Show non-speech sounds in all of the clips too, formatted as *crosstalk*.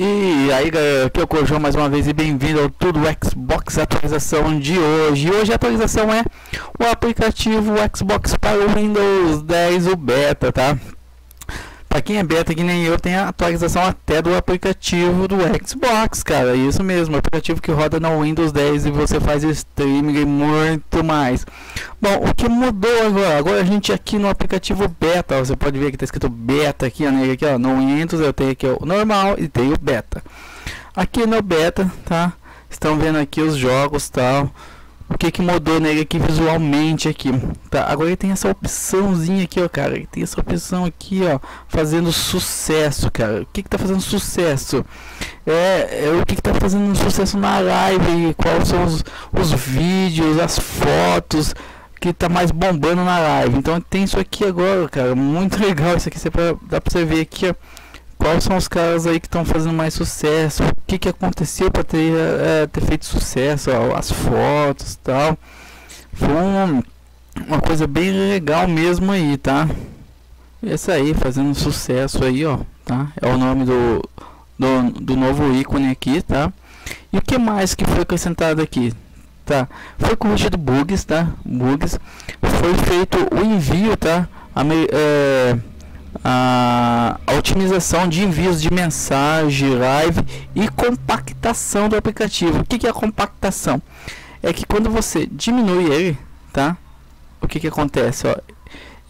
E aí galera, aqui é o Cojão mais uma vez e bem-vindo ao Tudo Xbox atualização de hoje. E hoje a atualização é o aplicativo Xbox para o Windows 10, o Beta, tá? Para quem é beta que nem eu, tem a atualização até do aplicativo do Xbox, cara. Isso mesmo, aplicativo que roda no Windows 10 e você faz streaming e muito mais. Bom, o que mudou agora? Agora a gente aqui no aplicativo beta, você pode ver que está escrito beta aqui, ó, né? aqui ó, no Windows eu tenho aqui o normal e tenho o beta. Aqui no beta, tá? Estão vendo aqui os jogos, tal o que que mudou nele aqui visualmente aqui? Tá agora ele tem essa opçãozinha aqui ó cara. Ele tem essa opção aqui ó fazendo sucesso cara. O que que tá fazendo sucesso? É, é o que que tá fazendo sucesso na live quais são os, os vídeos as fotos que tá mais bombando na live? Então tem isso aqui agora cara. Muito *laughs* legal isso aqui. Você dá pra você ver aqui ó quais são os caras aí que estão fazendo mais sucesso, o que, que aconteceu para ter, é, ter feito sucesso, as fotos tal. Foi uma, uma coisa bem legal mesmo aí, tá? Esse aí, fazendo sucesso aí, ó, tá? É o nome do, do, do novo ícone aqui, tá? E o que mais que foi acrescentado aqui? Tá? Foi corrigido bugs, tá? Bugs. Foi feito o envio, tá? A, é, a, otimização de envios de mensagem, live e compactação do aplicativo. O que, que é a compactação? É que quando você diminui ele, tá? O que, que acontece? Ó?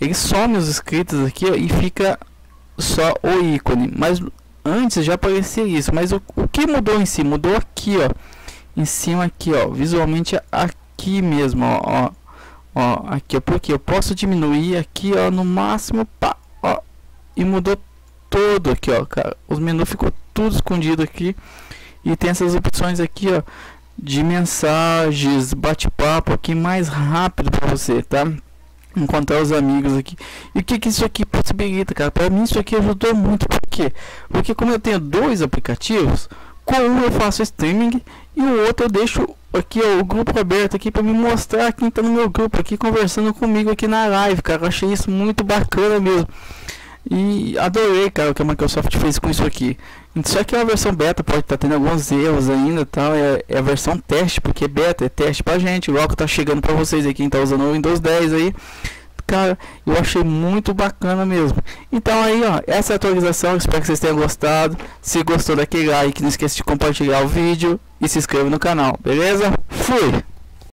Ele some os inscritos aqui ó, e fica só o ícone. Mas antes já aparecia isso. Mas o, o que mudou em si? Mudou aqui, ó. Em cima aqui, ó. Visualmente aqui mesmo, ó. ó, ó aqui, ó, porque eu posso diminuir aqui, ó, no máximo, pá, e mudou todo aqui, ó, cara. Os menus ficou tudo escondido aqui e tem essas opções aqui, ó, de mensagens, bate-papo aqui mais rápido para você, tá? Encontrar os amigos aqui. E o que que isso aqui possibilita, cara? Para mim isso aqui ajudou muito, por quê? Porque como eu tenho dois aplicativos, com um eu faço streaming e o outro eu deixo aqui ó, o grupo aberto aqui para me mostrar quem tá no meu grupo aqui conversando comigo aqui na live, cara. Eu achei isso muito bacana mesmo. E adorei, cara, o que a Microsoft fez com isso aqui. Só que é a versão beta pode estar tá tendo alguns erros ainda, tal. É, é, a versão teste, porque beta é teste pra gente. Logo tá chegando pra vocês aí, quem tá usando o Windows 10 aí. Cara, eu achei muito bacana mesmo. Então aí, ó, essa é a atualização. Espero que vocês tenham gostado. Se gostou daquele like, não esqueça de compartilhar o vídeo e se inscreva no canal, beleza? Fui!